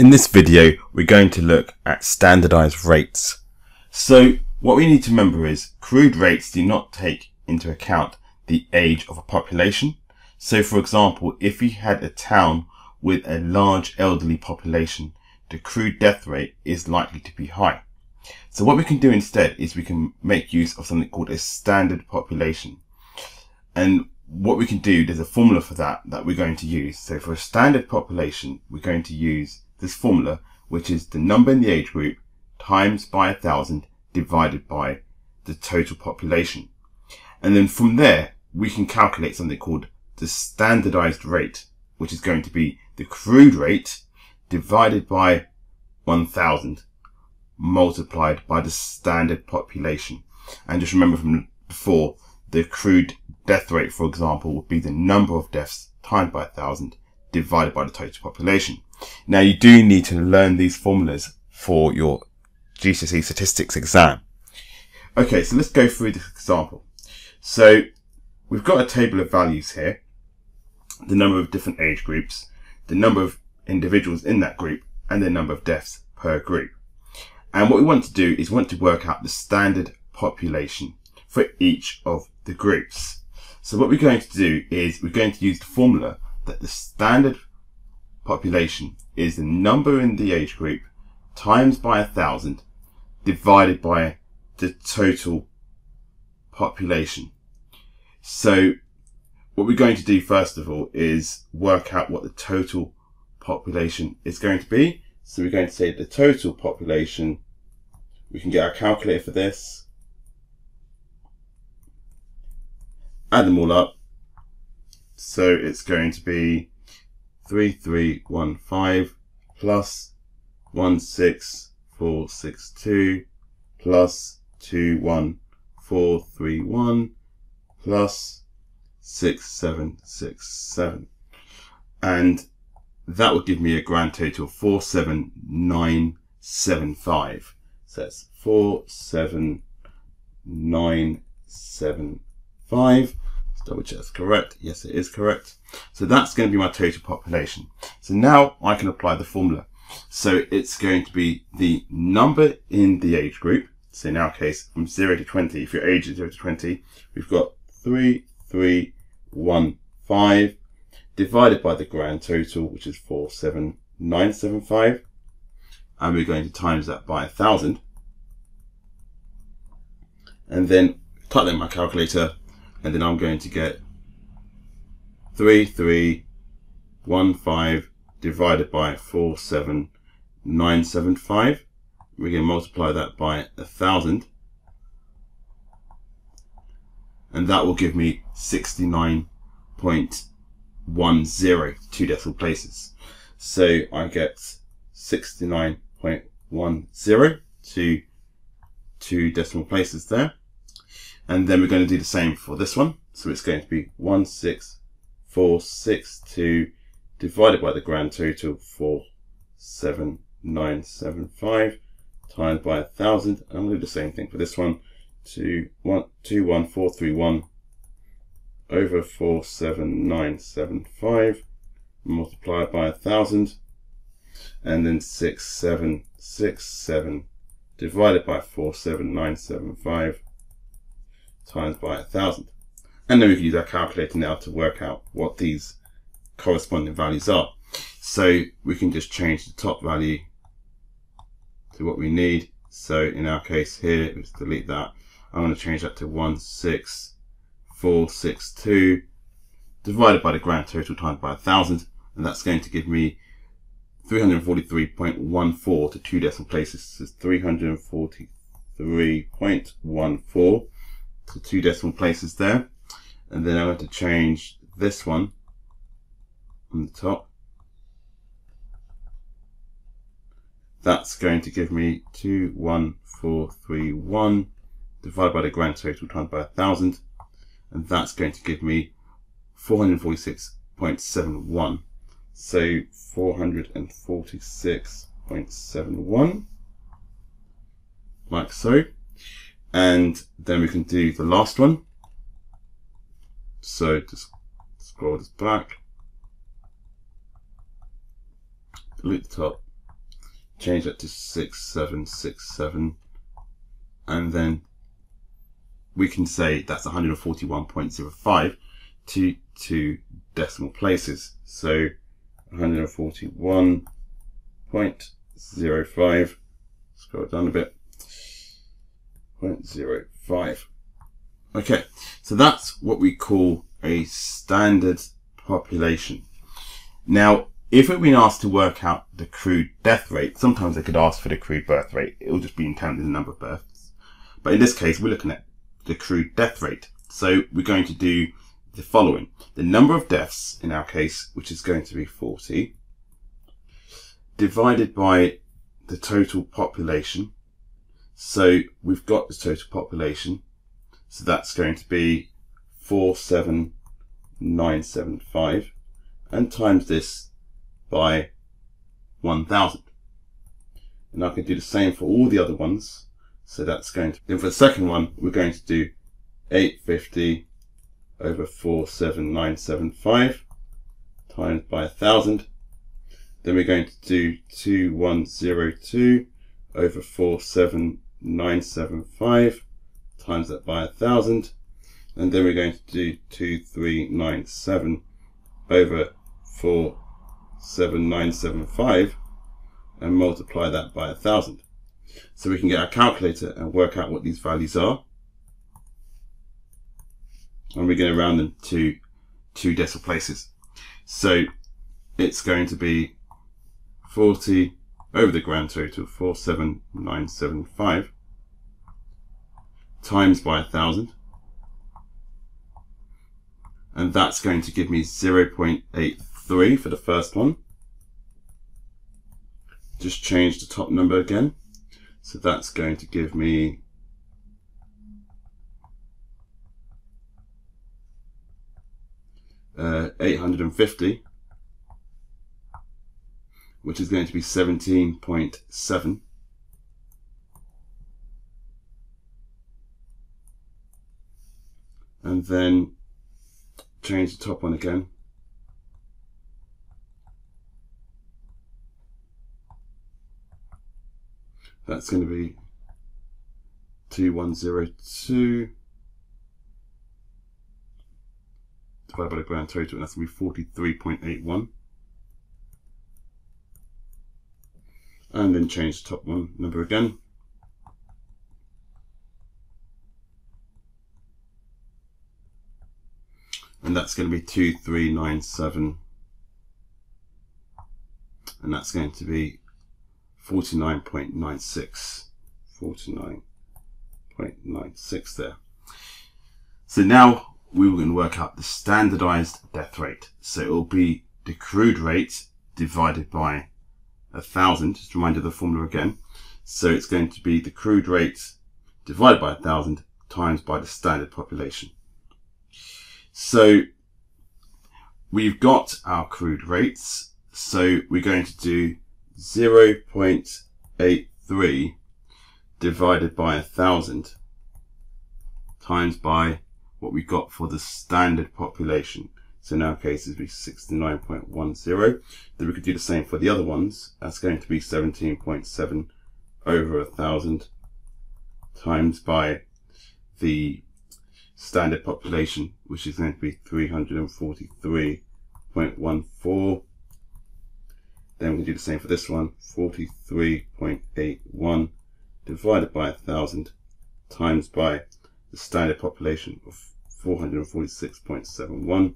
In this video, we're going to look at standardized rates. So what we need to remember is crude rates do not take into account the age of a population. So for example, if we had a town with a large elderly population, the crude death rate is likely to be high. So what we can do instead is we can make use of something called a standard population. And what we can do, there's a formula for that that we're going to use. So for a standard population, we're going to use this formula, which is the number in the age group times by a thousand divided by the total population. And then from there, we can calculate something called the standardized rate, which is going to be the crude rate divided by 1000 multiplied by the standard population. And just remember from before, the crude death rate, for example, would be the number of deaths times by a thousand divided by the total population. Now you do need to learn these formulas for your GCSE statistics exam. Okay, so let's go through this example. So we've got a table of values here, the number of different age groups, the number of individuals in that group, and the number of deaths per group. And what we want to do is want to work out the standard population for each of the groups. So what we're going to do is we're going to use the formula that the standard population is the number in the age group times by a thousand divided by the total population. So what we're going to do first of all is work out what the total population is going to be. So we're going to say the total population, we can get our calculator for this, add them all up. So it's going to be 3315 plus 16462 plus 21431 plus 6767. And that would give me a grand total of 47975. So that's 47975. Let's double check that's correct. Yes, it is correct. So that's going to be my total population. So now I can apply the formula. So it's going to be the number in the age group. So in our case, from 0 to 20, if your age is 0 to 20, we've got 3, 3, 1, 5, divided by the grand total, which is 47975. And we're going to times that by 1,000. And then type that in my calculator, and then I'm going to get 3315 divided by 47975. We're going to multiply that by a thousand. And that will give me 69.10, two decimal places. So I get 69.10 to two decimal places there. And then we're going to do the same for this one. So it's going to be 16462 divided by the grand total 47975 times by a thousand. I'm going to do the same thing for this one. 21431 over 47975 multiplied by a thousand and then 6767 divided by 47975 times by a thousand. And then we can use our calculator now to work out what these corresponding values are. So we can just change the top value to what we need. So in our case here, let's delete that. I'm going to change that to 16462 divided by the grand total times by a thousand. And that's going to give me 343.14 to two decimal places. This is 343.14 to two decimal places there. And then I'm going to change this one on the top. That's going to give me 21431 divided by the grand total times by a thousand. And that's going to give me 446.71. So 446.71 like so. And then we can do the last one. So just scroll this back, delete the top, change that to 6767 and then we can say that's 141.05 to two decimal places. So 141.05, scroll down a bit, 0.05. Okay, so that's what we call a standard population. Now, if had been asked to work out the crude death rate, sometimes they could ask for the crude birth rate. It will just be counting the number of births. But in this case, we're looking at the crude death rate. So we're going to do the following. The number of deaths, in our case, which is going to be 40, divided by the total population. So we've got the total population. So that's going to be 47975 and times this by 1000. And I can do the same for all the other ones. So that's going to, then for the second one, we're going to do 850 over 47975 times by 1000. Then we're going to do 2102 over 47975 times that by a 1000. And then we're going to do 2397 over 4 7975 and multiply that by a thousand. So we can get our calculator and work out what these values are. And we're going to round them to two decimal places. So it's going to be 40 over the grand total, 47975 times by a thousand. And that's going to give me 0.83 for the first one. Just change the top number again. So that's going to give me uh, 850, which is going to be 17.7. And then change the top one again. That's going to be 2102 divided by the grand total, and that's going to be 43.81. And then change the top one number again. And that's going to be 2397. And that's going to be 49.96. 49.96 there. So now we are going to work out the standardized death rate. So it will be the crude rate divided by a thousand. Just remind you of the formula again. So it's going to be the crude rate divided by a thousand times by the standard population. So we've got our crude rates. So we're going to do 0.83 divided by a thousand times by what we got for the standard population. So in our case, it would be 69.10. Then we could do the same for the other ones. That's going to be 17.7 over a thousand times by the standard population, which is going to be 343.14 then we do the same for this one, 43.81 divided by 1,000 times by the standard population of 446.71.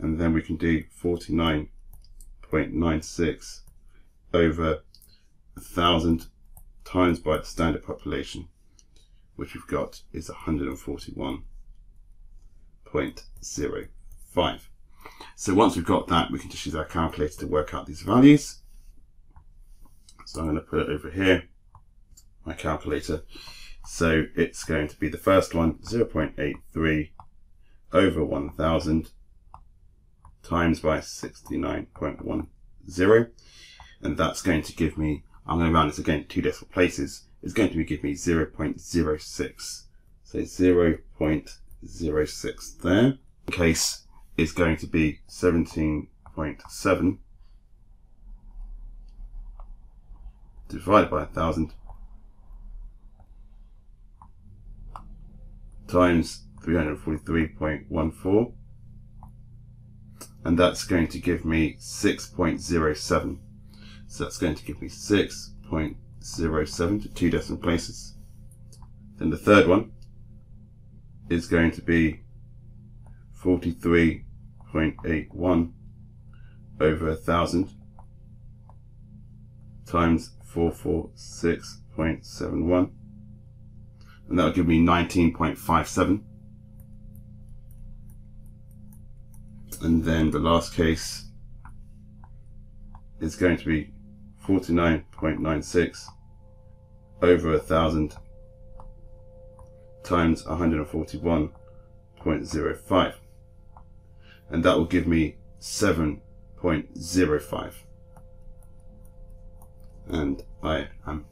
And then we can do 49.96 over 1,000 times by the standard population, which we've got is 141.05. So once we've got that, we can just use our calculator to work out these values. So I'm going to put it over here, my calculator. So it's going to be the first one, 0.83 over 1000 times by 69.10. And that's going to give me, I'm going to round this again two decimal places, it's going to give me 0.06. So 0.06 there. In case is going to be 17.7 divided by 1000 times 343.14 and that's going to give me 6.07 so that's going to give me 6.07 to two decimal places. Then the third one is going to be 43.81 over a thousand times 446.71 and that will give me 19.57 and then the last case is going to be 49.96 over a thousand times 141.05 and that will give me 7.05 and I am